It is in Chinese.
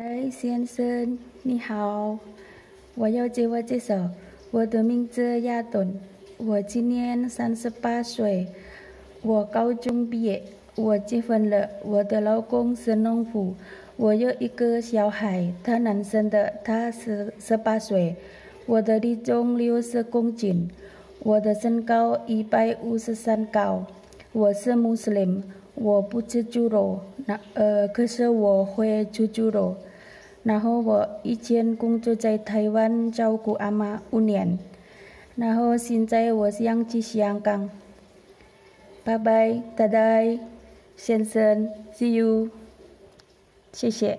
哎，先生，你好，我要自我介绍，我的名字亚顿，我今年三十八岁，我高中毕业，我结婚了，我的老公是农夫，我有一个小孩，他男生的，他是十八岁，我的体重六十公斤，我的身高一百五十三高，我是穆斯林。我不吃猪肉，那呃，可是我会吃猪肉。然后我以前工作在台湾照顾阿妈五年，然后现在我想去香港。拜拜，拜拜，先生，See you，谢谢。